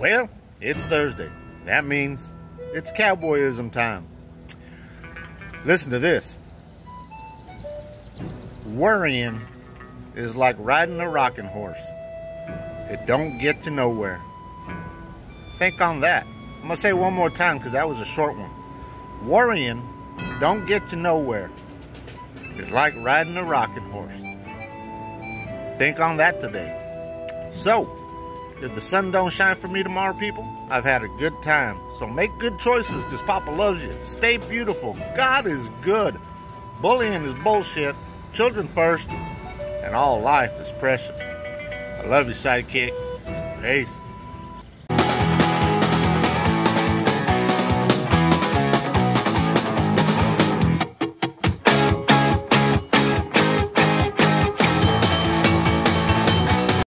Well, it's Thursday. That means it's cowboyism time. Listen to this. Worrying is like riding a rocking horse. It don't get to nowhere. Think on that. I'm to say one more time because that was a short one. Worrying don't get to nowhere. It's like riding a rocking horse. Think on that today. So, if the sun don't shine for me tomorrow, people, I've had a good time. So make good choices because Papa loves you. Stay beautiful. God is good. Bullying is bullshit. Children first. And all life is precious. I love you, sidekick. Peace.